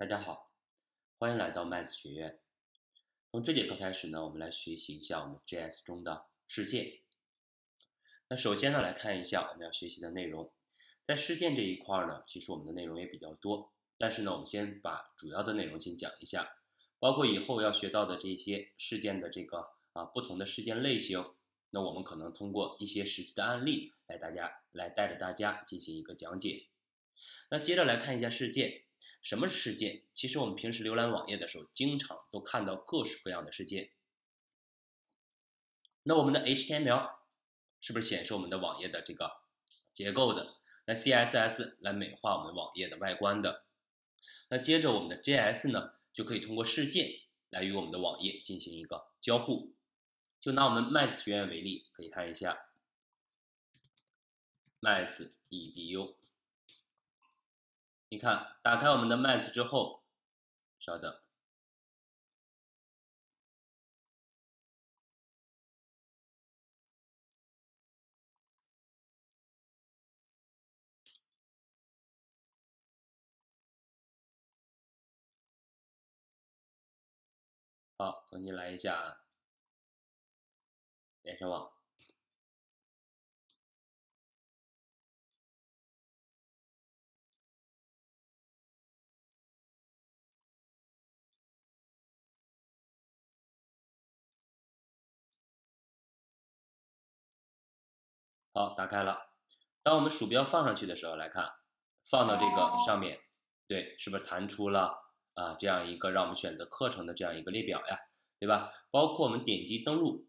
大家好，欢迎来到 Math 学院。从这节课开始呢，我们来学习一下我们 JS 中的事件。那首先呢，来看一下我们要学习的内容。在事件这一块呢，其实我们的内容也比较多，但是呢，我们先把主要的内容先讲一下，包括以后要学到的这些事件的这个啊不同的事件类型。那我们可能通过一些实际的案例来大家来带着大家进行一个讲解。那接着来看一下事件。什么是事件？其实我们平时浏览网页的时候，经常都看到各式各样的事件。那我们的 HTML 是不是显示我们的网页的这个结构的？那 CSS 来美化我们网页的外观的？那接着我们的 JS 呢，就可以通过事件来与我们的网页进行一个交互。就拿我们 Math 学院为例，可以看一下 Math edu。你看，打开我们的 Max 之后，稍等，好，重新来一下啊，连上网。好，打开了。当我们鼠标放上去的时候，来看，放到这个上面，对，是不是弹出了啊？这样一个让我们选择课程的这样一个列表呀，对吧？包括我们点击登录，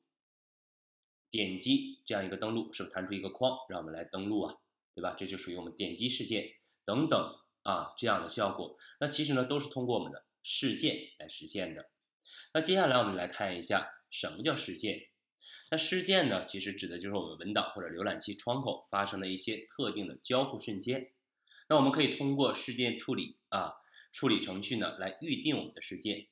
点击这样一个登录，是不是弹出一个框，让我们来登录啊？对吧？这就属于我们点击事件等等啊这样的效果。那其实呢，都是通过我们的事件来实现的。那接下来我们来看一下什么叫事件。那事件呢，其实指的就是我们文档或者浏览器窗口发生的一些特定的交互瞬间。那我们可以通过事件处理啊处理程序呢，来预定我们的事件，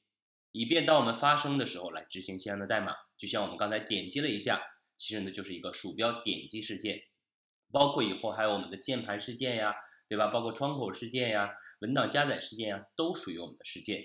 以便当我们发生的时候来执行相应的代码。就像我们刚才点击了一下，其实呢就是一个鼠标点击事件，包括以后还有我们的键盘事件呀，对吧？包括窗口事件呀、文档加载事件呀，都属于我们的事件。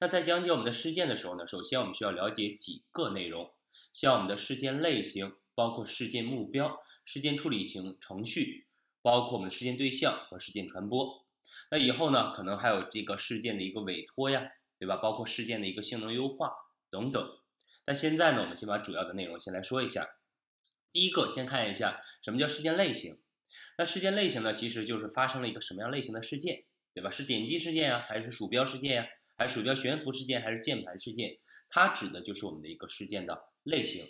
那在讲解我们的事件的时候呢，首先我们需要了解几个内容。像我们的事件类型，包括事件目标、事件处理程程序，包括我们的事件对象和事件传播。那以后呢，可能还有这个事件的一个委托呀，对吧？包括事件的一个性能优化等等。那现在呢，我们先把主要的内容先来说一下。第一个，先看一下什么叫事件类型。那事件类型呢，其实就是发生了一个什么样类型的事件，对吧？是点击事件呀，还是鼠标事件呀，还是鼠标悬浮事件，还是键盘事件？它指的就是我们的一个事件的。类型，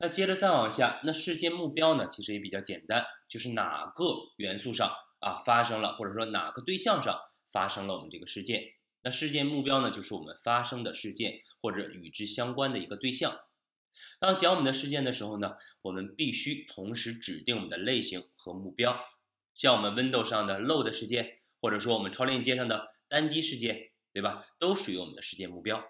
那接着再往下，那事件目标呢？其实也比较简单，就是哪个元素上啊发生了，或者说哪个对象上发生了我们这个事件。那事件目标呢，就是我们发生的事件或者与之相关的一个对象。当讲我们的事件的时候呢，我们必须同时指定我们的类型和目标。像我们 Window 上的 load 事件，或者说我们超链接上的单击事件，对吧？都属于我们的事件目标。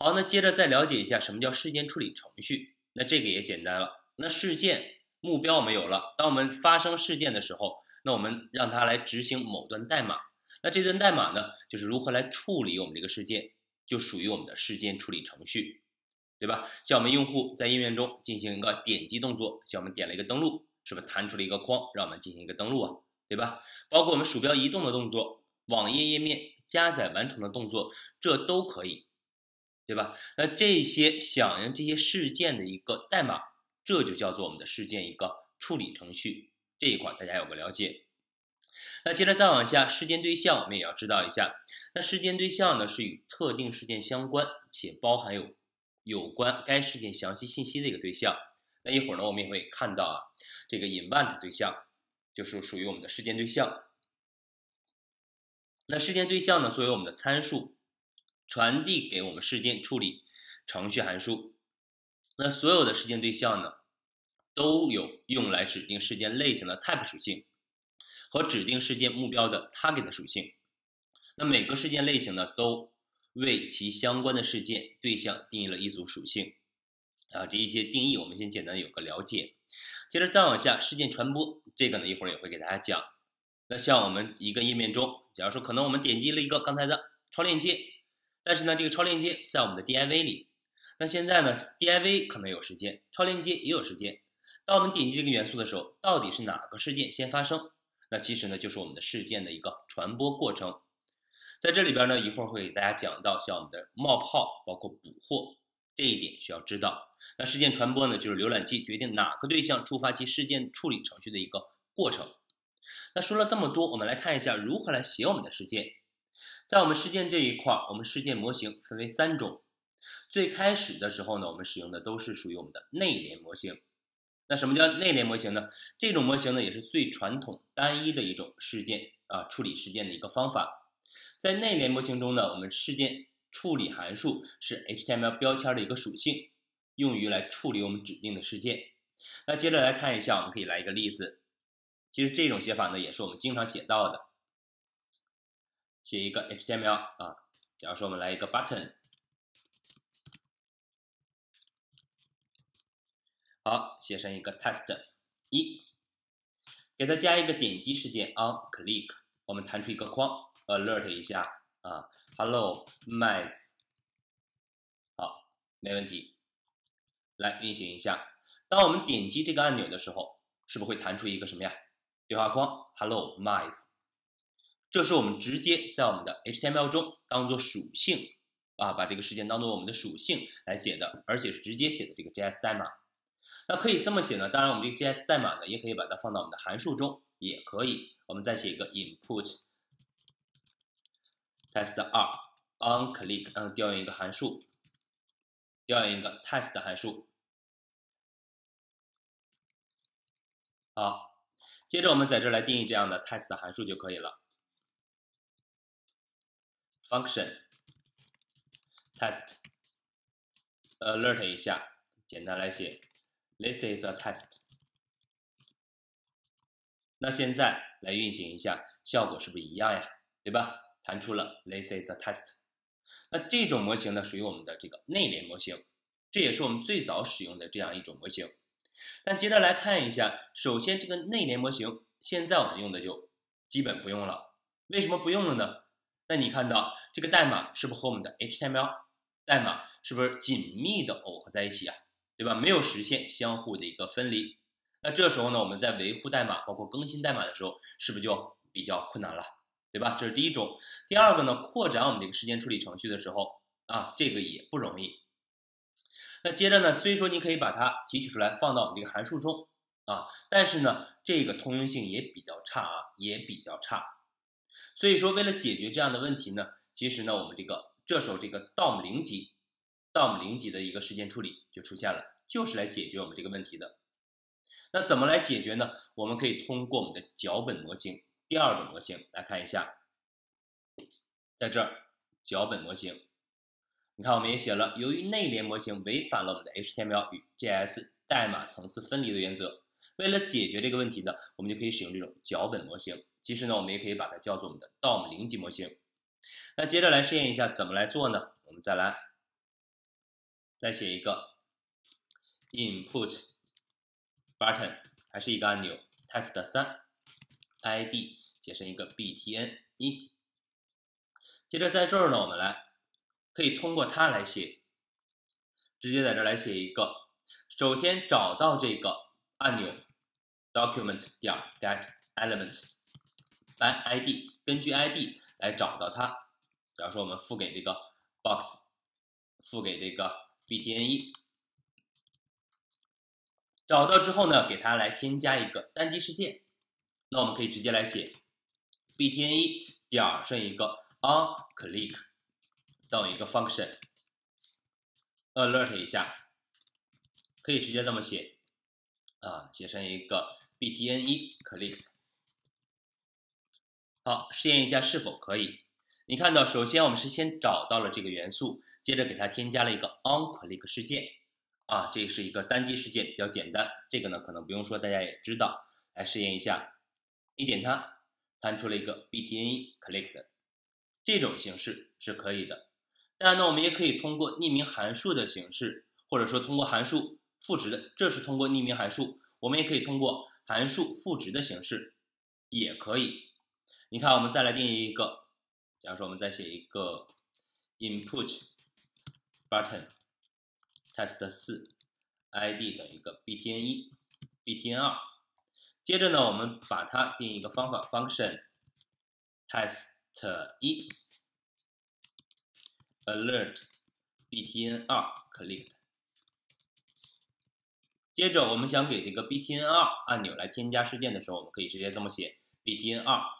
好，那接着再了解一下什么叫事件处理程序。那这个也简单了。那事件目标我们有了，当我们发生事件的时候，那我们让它来执行某段代码。那这段代码呢，就是如何来处理我们这个事件，就属于我们的事件处理程序，对吧？像我们用户在页面中进行一个点击动作，像我们点了一个登录，是不是弹出了一个框，让我们进行一个登录啊，对吧？包括我们鼠标移动的动作、网页页面加载完成的动作，这都可以。对吧？那这些响应这些事件的一个代码，这就叫做我们的事件一个处理程序。这一块大家有个了解。那接着再往下，事件对象我们也要知道一下。那事件对象呢，是与特定事件相关且包含有有关该事件详细信息的一个对象。那一会儿呢，我们也会看到啊，这个 event 对象就是属于我们的事件对象。那事件对象呢，作为我们的参数。传递给我们事件处理程序函数，那所有的事件对象呢，都有用来指定事件类型的 type 属性和指定事件目标的 target 属性。那每个事件类型呢，都为其相关的事件对象定义了一组属性。啊，这一些定义我们先简单有个了解。接着再往下，事件传播这个呢，一会儿也会给大家讲。那像我们一个页面中，假如说可能我们点击了一个刚才的超链接，但是呢，这个超链接在我们的 div 里，那现在呢，div 可能有时间，超链接也有时间。当我们点击这个元素的时候，到底是哪个事件先发生？那其实呢，就是我们的事件的一个传播过程。在这里边呢，一会儿会给大家讲到像我们的冒泡，包括捕获这一点需要知道。那事件传播呢，就是浏览器决定哪个对象触发其事件处理程序的一个过程。那说了这么多，我们来看一下如何来写我们的事件。在我们事件这一块，我们事件模型分为三种。最开始的时候呢，我们使用的都是属于我们的内联模型。那什么叫内联模型呢？这种模型呢，也是最传统、单一的一种事件啊处理事件的一个方法。在内联模型中呢，我们事件处理函数是 HTML 标签的一个属性，用于来处理我们指定的事件。那接着来看一下，我们可以来一个例子。其实这种写法呢，也是我们经常写到的。写一个 HTML 啊，假如说我们来一个 button，好，写成一个 test 一，给它加一个点击事件 on click，我们弹出一个框。alert 一下啊，hello mice，好，没问题，来运行一下。当我们点击这个按钮的时候，是不是会弹出一个什么呀？对话框，hello mice，这是我们直接在我们的 HTML 中当做属性啊，把这个事件当做我们的属性来写的，而且是直接写的这个 JS 代码。那可以这么写呢？当然，我们这个 JS 代码呢，也可以把它放到我们的函数中，也可以。我们再写一个 input。test 二 on click，让它调用一个函数，调用一个 test 函数。好，接着我们在这来定义这样的 test 函数就可以了。Function test alert 一下，简单来写，this is a test。那现在来运行一下，效果是不是一样呀？对吧？弹出了 this is a test，那这种模型呢属于我们的这个内联模型，这也是我们最早使用的这样一种模型。但接着来看一下，首先这个内联模型现在我们用的就基本不用了，为什么不用了呢？那你看到这个代码是不是和我们的 HTML 代码是不是紧密的耦合在一起啊？对吧？没有实现相互的一个分离。那这时候呢，我们在维护代码包括更新代码的时候，是不是就比较困难了？对吧？这是第一种。第二个呢，扩展我们这个时间处理程序的时候啊，这个也不容易。那接着呢，虽说你可以把它提取出来放到我们这个函数中啊，但是呢，这个通用性也比较差啊，也比较差。所以说，为了解决这样的问题呢，其实呢，我们这个这时候这个 DOM 零级，DOM 零级的一个事件处理就出现了，就是来解决我们这个问题的。那怎么来解决呢？我们可以通过我们的脚本模型。第二个模型来看一下，在这儿脚本模型，你看我们也写了，由于内联模型违反了我们的 HTML 与 JS 代码层次分离的原则，为了解决这个问题呢，我们就可以使用这种脚本模型。其实呢，我们也可以把它叫做我们的 DOM 零级模型。那接着来试验一下怎么来做呢？我们再来再写一个 input button，还是一个按钮 test 三 id。写成一个 btn 一，接着在这儿呢，我们来可以通过它来写，直接在这来写一个。首先找到这个按钮 document 点 get element 来 id，根据 id 来找到它。假如说我们赋给这个 box，赋给这个 btn 一，找到之后呢，给它来添加一个单击事件。那我们可以直接来写。btn 一点上一个 on click 等于一个 function alert 一下，可以直接这么写啊，写成一个 btn 一 click。好，试验一下是否可以。你看到，首先我们是先找到了这个元素，接着给它添加了一个 on click 事件啊，这是一个单击事件，比较简单。这个呢，可能不用说，大家也知道。来试验一下，一点它。弹出了一个 btn clicked，这种形式是可以的。当然呢，我们也可以通过匿名函数的形式，或者说通过函数赋值的，这是通过匿名函数。我们也可以通过函数赋值的形式，也可以你看，我们再来定义一个，假如说我们再写一个 input button test 四 id 等于一个 btn 一 btn 二，接着呢，我们把它定义一个方法 function test 一 alert btn 二 clicked。接着，我们想给这个 btn 二按钮来添加事件的时候，我们可以直接这么写：btn 二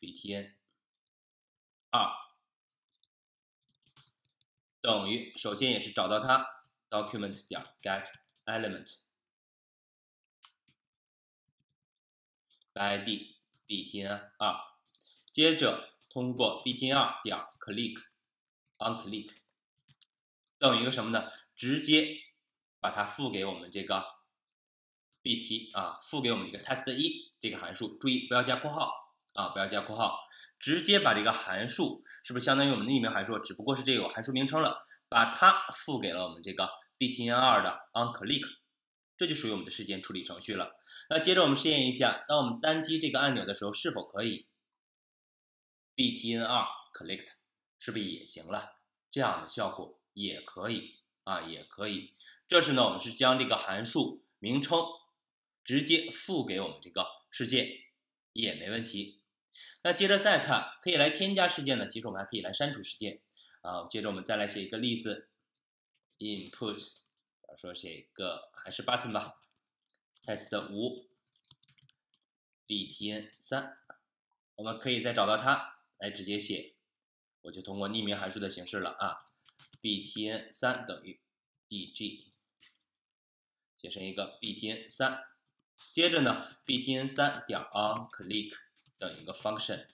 ，btn 二等于，首先也是找到它，document 点 get element id btn 二，接着通过 btn 二点 click on click 等于一个什么呢？直接把它赋给我们这个 bt 啊，赋给我们这个 test 一这个函数。注意不要加括号啊，不要加括号，直接把这个函数是不是相当于我们的匿名函数？只不过是这个函数名称了，把它赋给了我们这个 btn2 的 onClick，这就属于我们的事件处理程序了。那接着我们试验一下，当我们单击这个按钮的时候，是否可以 btn2 clicked，是不是也行了？这样的效果也可以。啊，也可以。这是呢，我们是将这个函数名称直接赋给我们这个事件，也没问题。那接着再看，可以来添加事件呢，其实我们还可以来删除事件。啊，接着我们再来写一个例子，input，假如说写一个还是 button 吧，test 五，btn 三，我们可以再找到它来直接写，我就通过匿名函数的形式了啊。btn 三等于 eg，写成一个 btn 三，接着呢，btn 三点 onClick 于一个 function。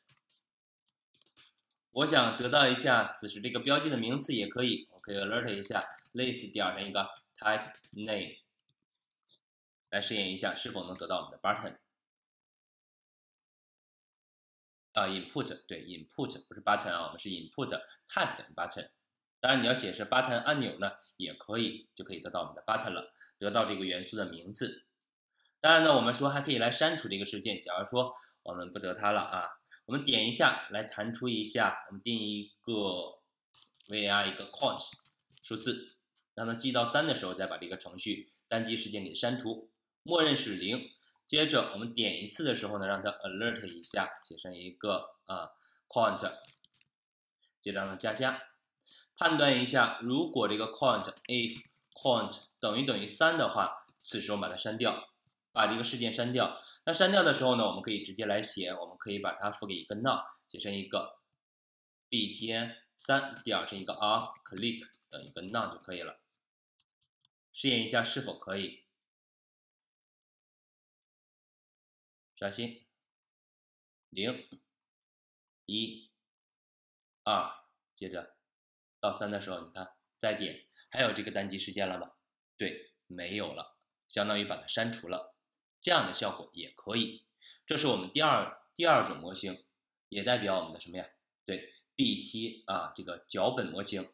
我想得到一下此时这个标记的名字也可以，我可以 alert 一下 list 点上一个 type name，来试验一下是否能得到我们的 button。啊，input 对 input 不是 button 啊，我们是 input type 等于 button。当然，你要写是 button 按钮呢，也可以，就可以得到我们的 button 了，得到这个元素的名字。当然呢，我们说还可以来删除这个事件。假如说我们不得它了啊，我们点一下来弹出一下，我们定一个 var 一个 count 数字，让它记到三的时候再把这个程序单击事件给删除，默认是零。接着我们点一次的时候呢，让它 alert 一下，写成一个啊 count，接着让它加加。判断一下，如果这个 count if count 等于等于三的话，此时我们把它删掉，把这个事件删掉。那删掉的时候呢，我们可以直接来写，我们可以把它赋给一个 none，写成一个 btn 三点是一个 onClick 等一个 none 就可以了。试验一下是否可以。刷新，零，一，二，接着。到三的时候，你看再点，还有这个单击事件了吗？对，没有了，相当于把它删除了。这样的效果也可以。这是我们第二第二种模型，也代表我们的什么呀？对，BT 啊，这个脚本模型。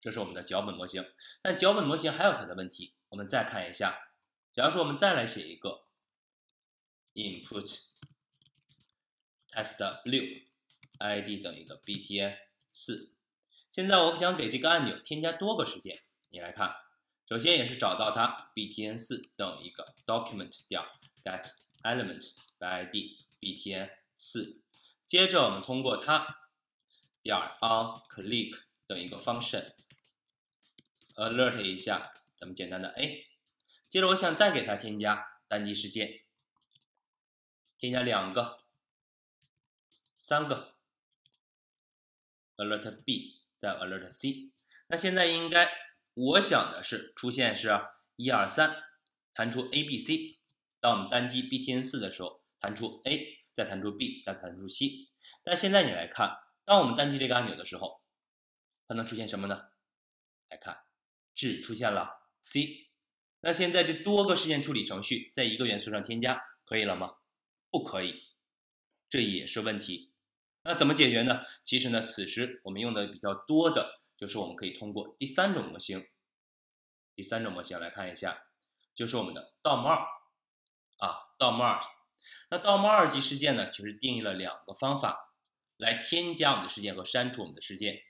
这是我们的脚本模型。但脚本模型还有它的问题，我们再看一下。假如说我们再来写一个 input test 六 id 等于一个 btn。四，现在我想给这个按钮添加多个事件，你来看，首先也是找到它，btn 四等于一个 document 点 get element by ID BTN 四，接着我们通过它点 on click 等于一个 function alert 一下，咱们简单的 a，接着我想再给它添加单击事件，添加两个，三个。alert B 再 alert C，那现在应该我想的是出现是一二三，弹出 A B C。当我们单击 btn 四的时候，弹出 A，再弹出 B，再弹出 C。但现在你来看，当我们单击这个按钮的时候，它能出现什么呢？来看，只出现了 C。那现在这多个事件处理程序在一个元素上添加可以了吗？不可以，这也是问题。那怎么解决呢？其实呢，此时我们用的比较多的就是我们可以通过第三种模型，第三种模型来看一下，就是我们的 DOM 二啊，DOM 二。那 DOM 二级事件呢，其实定义了两个方法来添加我们的事件和删除我们的事件。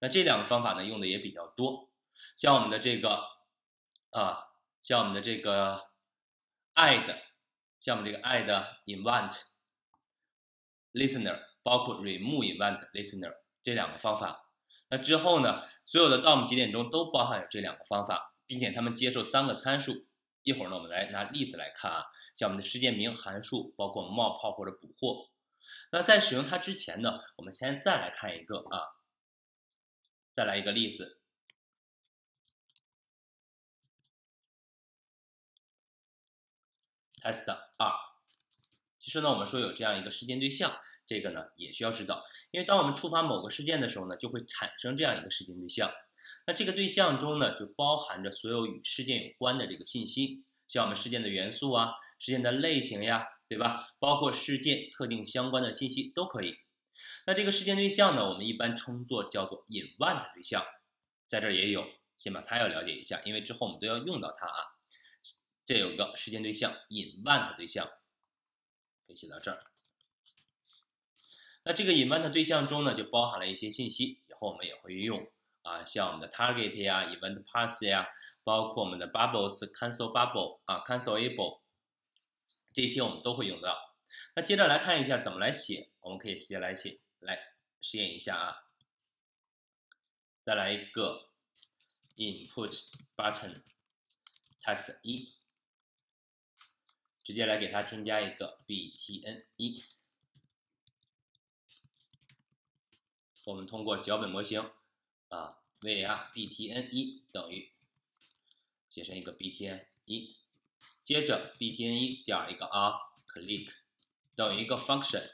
那这两个方法呢，用的也比较多，像我们的这个啊，像我们的这个 add，像我们这个 add event listener，包括 remove event listener 这两个方法。那之后呢，所有的 DOM 节点中都包含有这两个方法，并且它们接受三个参数。一会儿呢，我们来拿例子来看啊，像我们的事件名函数，包括冒泡或者捕获。那在使用它之前呢，我们先再来看一个啊，再来一个例子，test 二。其实呢，我们说有这样一个事件对象，这个呢也需要知道，因为当我们触发某个事件的时候呢，就会产生这样一个事件对象。那这个对象中呢，就包含着所有与事件有关的这个信息，像我们事件的元素啊、事件的类型呀，对吧？包括事件特定相关的信息都可以。那这个事件对象呢，我们一般称作叫做 event 对象，在这儿也有，先把它要了解一下，因为之后我们都要用到它啊。这有个事件对象 event 对象，可以写到这儿。那这个 event 对象中呢，就包含了一些信息，以后我们也会用。啊，像我们的 target 呀，event path 呀，包括我们的 bubbles，cancel bubble 啊，cancelable 这些我们都会用到。那接着来看一下怎么来写，我们可以直接来写，来实验一下啊。再来一个 input button test 一，直接来给它添加一个 btn 一。我们通过脚本模型。啊，var btn 一等于写成一个 btn 一，接着 btn 一点一个 r click 等于一个 function。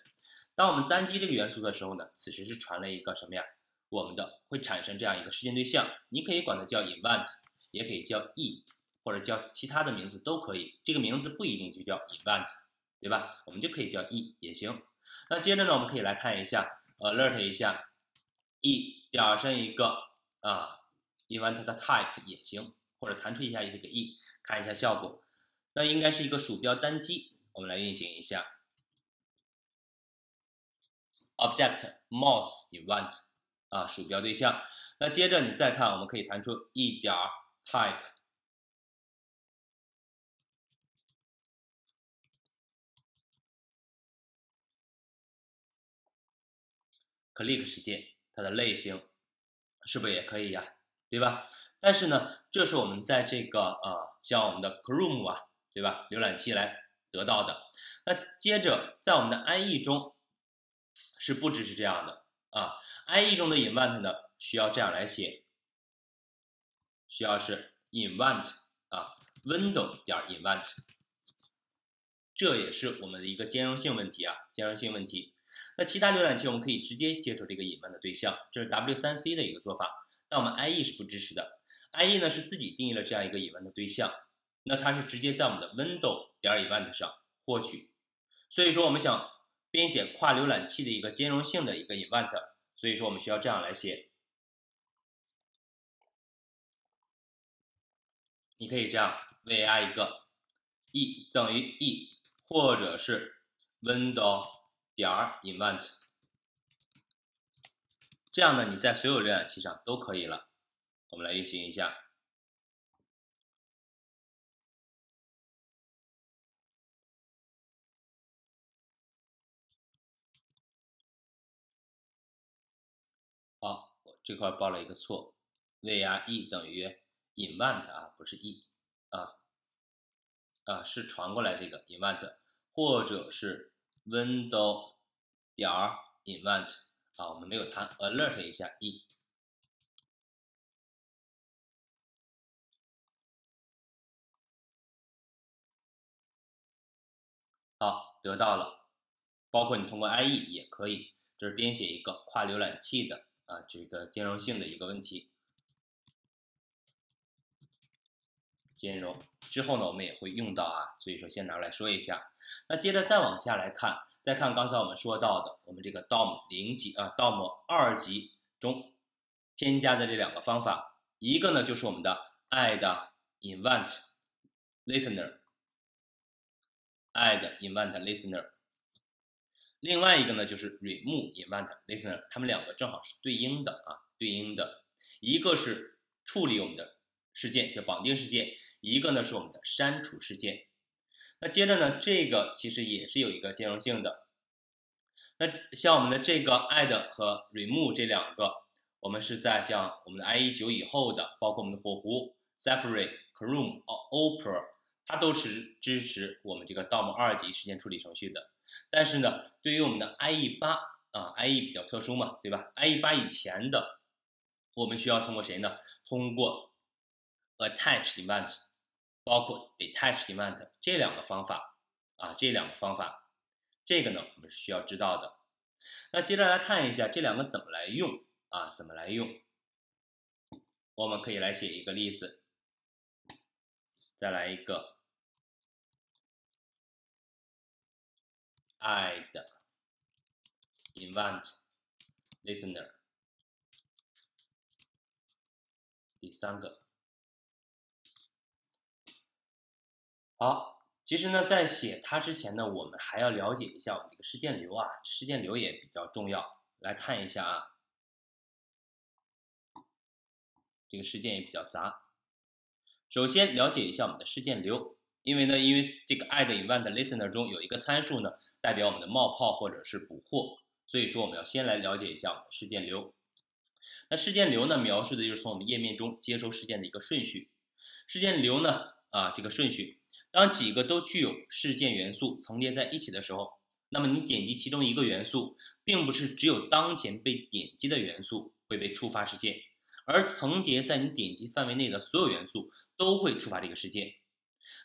当我们单击这个元素的时候呢，此时是传了一个什么呀？我们的会产生这样一个事件对象，你可以管它叫 event，也可以叫 e，或者叫其他的名字都可以。这个名字不一定就叫 event，对吧？我们就可以叫 e 也行。那接着呢，我们可以来看一下，alert 一下。E 点上一个啊，event 的 type 也行，或者弹出一下这个 e，看一下效果。那应该是一个鼠标单击，我们来运行一下。object mouse event 啊，鼠标对象。那接着你再看，我们可以弹出 e 点 type click 事件。它的类型是不是也可以呀？对吧？但是呢，这是我们在这个呃，像我们的 Chrome 啊，对吧？浏览器来得到的。那接着在我们的 IE 中是不支持这样的啊。IE 中的 invent 呢，需要这样来写，需要是 invent 啊，window 点 invent。这也是我们的一个兼容性问题啊，兼容性问题。那其他浏览器我们可以直接接受这个隐患的对象，这是 W3C 的一个做法。那我们 IE 是不支持的，IE 呢是自己定义了这样一个隐患的对象，那它是直接在我们的 Window 点 event 上获取。所以说我们想编写跨浏览器的一个兼容性的一个 event，所以说我们需要这样来写。你可以这样 var 一个 e 等于 e，或者是 Window。点儿 invent，这样呢，你在所有浏览器上都可以了。我们来运行一下。好，我这块报了一个错，vre 等于 invent 啊，不是 e 啊啊，是传过来这个 invent，或者是。Window 点 event 啊，我们没有弹，alert 一下 e，好，得到了。包括你通过 IE 也可以，这是编写一个跨浏览器的啊这个兼容性的一个问题。兼容之后呢，我们也会用到啊，所以说先拿来说一下。那接着再往下来看，再看刚才我们说到的，我们这个 DOM 零级啊，DOM 二级中添加的这两个方法，一个呢就是我们的 add event listener，add event listener。另外一个呢就是 remove event listener，它们两个正好是对应的啊，对应的，一个是处理我们的事件，叫绑定事件，一个呢是我们的删除事件。那接着呢，这个其实也是有一个兼容性的。那像我们的这个 add 和 remove 这两个，我们是在像我们的 IE 九以后的，包括我们的火狐、Safari、Chrome、Opera，它都是支持我们这个 DOM 二级事件处理程序的。但是呢，对于我们的 IE 八啊，IE 比较特殊嘛，对吧？IE 八以前的，我们需要通过谁呢？通过 attach event，包括 detach event 这两个方法啊，这两个方法，这个呢，我们是需要知道的。那接着来看一下这两个怎么来用啊？怎么来用？我们可以来写一个例子，再来一个。add event listener，第三个，好，其实呢，在写它之前呢，我们还要了解一下我们这个事件流啊，事件流也比较重要。来看一下啊，这个事件也比较杂。首先了解一下我们的事件流。因为呢，因为这个 add event listener 中有一个参数呢，代表我们的冒泡或者是捕获，所以说我们要先来了解一下我们的事件流。那事件流呢，描述的就是从我们页面中接收事件的一个顺序。事件流呢，啊，这个顺序，当几个都具有事件元素层叠在一起的时候，那么你点击其中一个元素，并不是只有当前被点击的元素会被触发事件，而层叠在你点击范围内的所有元素都会触发这个事件。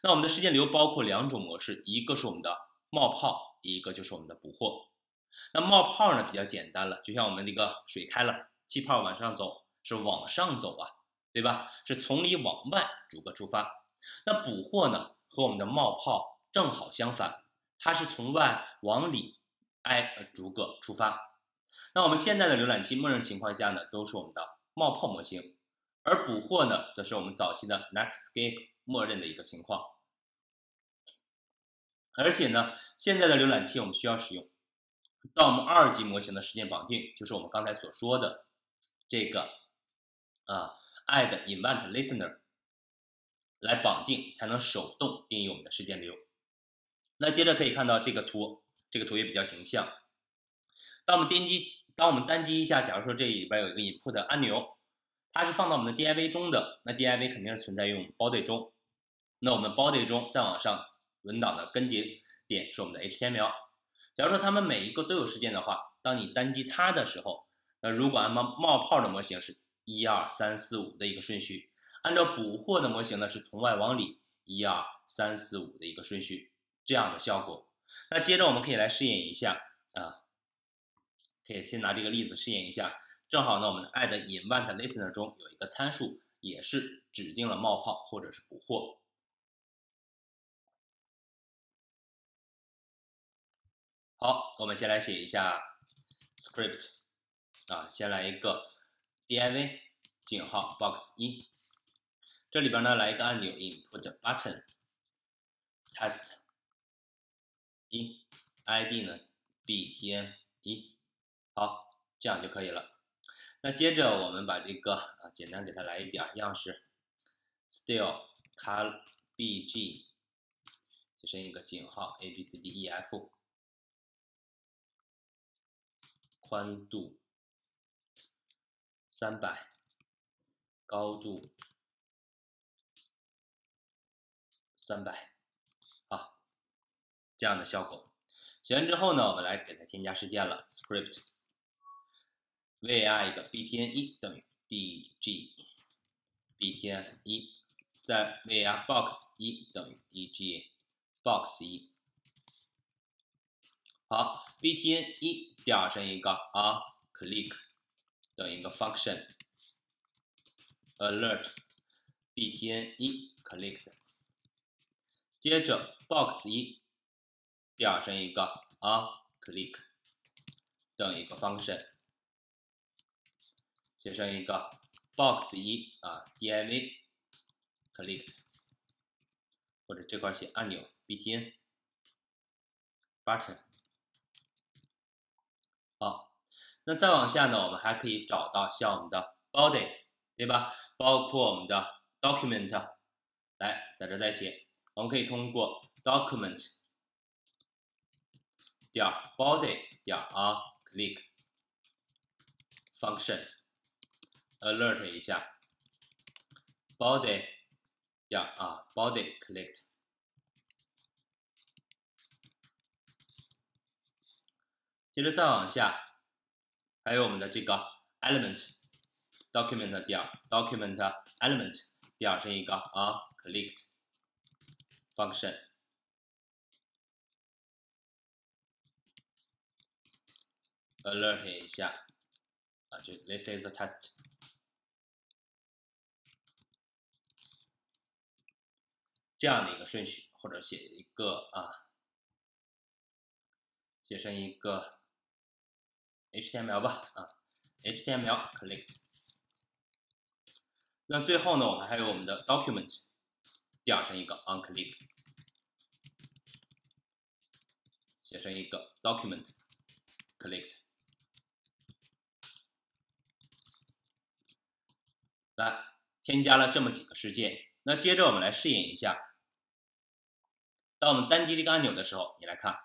那我们的事件流包括两种模式，一个是我们的冒泡，一个就是我们的捕获。那冒泡呢比较简单了，就像我们这个水开了，气泡往上走，是往上走啊，对吧？是从里往外逐个出发。那捕获呢和我们的冒泡正好相反，它是从外往里挨逐个出发。那我们现在的浏览器默认情况下呢都是我们的冒泡模型，而捕获呢则是我们早期的 Netscape 默认的一个情况。而且呢，现在的浏览器我们需要使用 DOM 二级模型的事件绑定，就是我们刚才所说的这个啊 add event listener 来绑定，才能手动定义我们的事件流。那接着可以看到这个图，这个图也比较形象。当我们点击，当我们单击一下，假如说这里边有一个 input 按钮，它是放到我们的 div 中的，那 div 肯定是存在于我们 body 中。那我们 body 中再往上。文档的根节点是我们的 HTML。假如说它们每一个都有事件的话，当你单击它的时候，那如果按冒冒泡的模型是一二三四五的一个顺序，按照捕获的模型呢是从外往里一二三四五的一个顺序，这样的效果。那接着我们可以来试验一下啊，可以先拿这个例子试验一下。正好呢，我们的 add event listener 中有一个参数，也是指定了冒泡或者是捕获。好，我们先来写一下 script 啊，先来一个 div 井号 box 一，这里边呢来一个按钮 input button test 一 id 呢 btn 一，好，这样就可以了。那接着我们把这个啊简单给它来一点样式，style color bg 写成一个井号 abcdef。宽度三百，高度三百，好，这样的效果。写完之后呢，我们来给它添加事件了。script var 一个 btn 一等于 dg btn 一，在 var box 一等于 dg box 一。好，btn 一调成一个啊，click 等于一个 function alert btn 一 clicked，接着 box 一调成一个啊，click 等一个 function，写成一个 box 一啊，div click 或者这块写按钮 btn button。好，那再往下呢，我们还可以找到像我们的 body，对吧？包括我们的 document，来在这再写，我们可以通过 document 点 body 点 on click function alert 一下 body 点啊 body click。接着再往下，还有我们的这个 element document 点 document element 点成一个啊 click Function alert 一下啊，就 this is a test 这样的一个顺序，或者写一个啊，写成一个。HTML 吧，啊，HTML collect。那最后呢，我们还有我们的 document，调成一个 on click，写成一个 document collect。来，添加了这么几个事件。那接着我们来试验一下，当我们单击这个按钮的时候，你来看，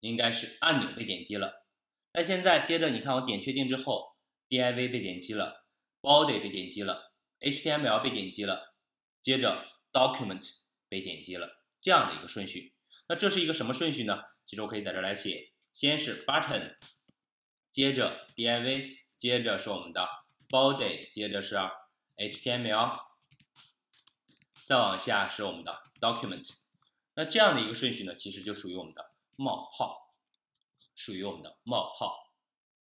应该是按钮被点击了。那现在接着你看，我点确定之后，div 被点击了，body 被点击了，html 被点击了，接着 document 被点击了，这样的一个顺序。那这是一个什么顺序呢？其实我可以在这来写，先是 button，接着 div，接着是我们的 body，接着是 html，再往下是我们的 document。那这样的一个顺序呢，其实就属于我们的冒泡。属于我们的冒泡，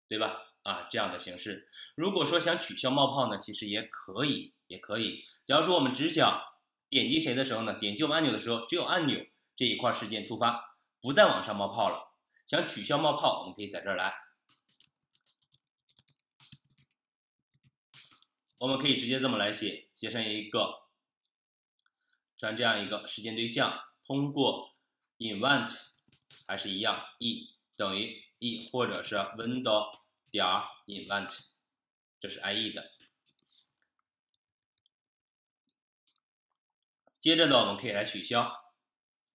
对吧？啊，这样的形式。如果说想取消冒泡呢，其实也可以，也可以。假如说我们只想点击谁的时候呢，点击我们按钮的时候，只有按钮这一块事件触发，不再往上冒泡了。想取消冒泡，我们可以在这儿来，我们可以直接这么来写，写成一个转这样一个事件对象，通过 invent 还是一样 e。等于 e 或者是 window 点 invent，这是 IE 的。接着呢，我们可以来取消。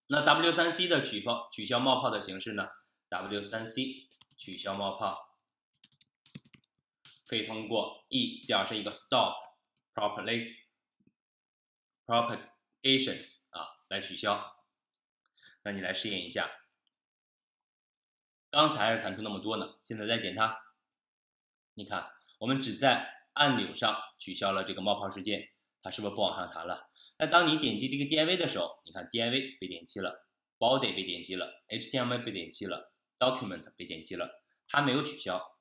那 W3C 的取消取消冒泡的形式呢？W3C 取消冒泡可以通过 e 点是一个 stop properly propagation 啊来取消。那你来试验一下。刚才还是弹出那么多呢，现在再点它，你看，我们只在按钮上取消了这个冒泡事件，它是不是不往上弹了？当你点击这个 div 的时候，你看 div 被点击了，body 被点击了，html 被点击了，document 被点击了，它没有取消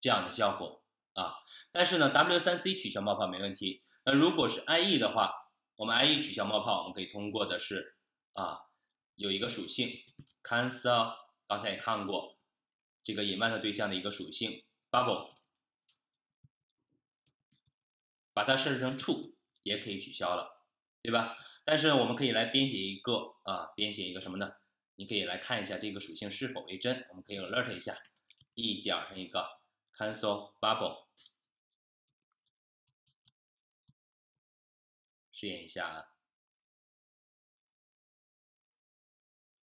这样的效果啊。但是呢，w3c 取消冒泡没问题。那如果是 IE 的话，我们 IE 取消冒泡，我们可以通过的是啊，有一个属性 cancel。刚才也看过这个隐瞒的对象的一个属性 bubble，把它设置成 true 也可以取消了，对吧？但是我们可以来编写一个啊，编写一个什么呢？你可以来看一下这个属性是否为真。我们可以 alert 一下，e 点上一个 cancel bubble，试验一下啊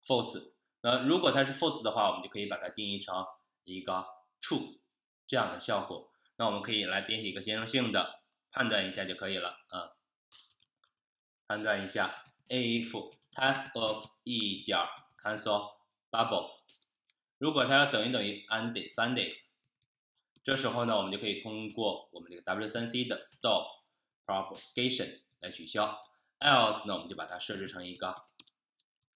，false。那如果它是 false 的话，我们就可以把它定义成一个 true 这样的效果。那我们可以来编写一个兼容性的判断一下就可以了啊。判断一下 if type of e 点 cancel bubble，如果它要等于等于 undefined，这时候呢，我们就可以通过我们这个 W3C 的 stop propagation 来取消。else 呢，我们就把它设置成一个。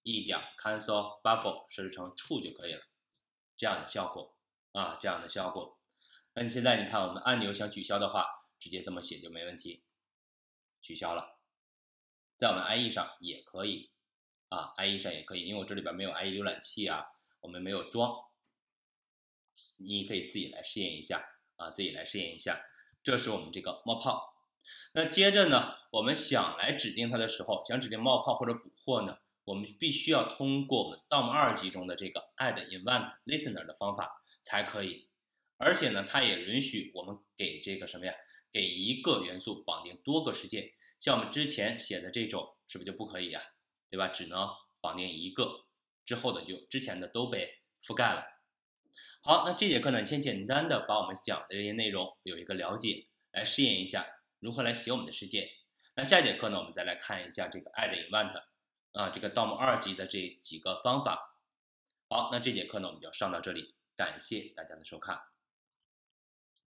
e 点 cancel bubble 设置成 true 就可以了，这样的效果啊，这样的效果。那你现在你看，我们按钮想取消的话，直接这么写就没问题，取消了。在我们 IE 上也可以啊，IE 上也可以，因为我这里边没有 IE 浏览器啊，我们没有装，你可以自己来试验一下啊，自己来试验一下。这是我们这个冒泡。那接着呢，我们想来指定它的时候，想指定冒泡或者捕获呢？我们必须要通过我们 DOM 二级中的这个 add event listener 的方法才可以。而且呢，它也允许我们给这个什么呀？给一个元素绑定多个事件，像我们之前写的这种，是不是就不可以呀？对吧？只能绑定一个，之后的就之前的都被覆盖了。好，那这节课呢，先简单的把我们讲的这些内容有一个了解，来试验一下如何来写我们的事件。那下节课呢，我们再来看一下这个 add event 啊，这个 DOM 二级的这几个方法。好，那这节课呢，我们就上到这里，感谢大家的收看。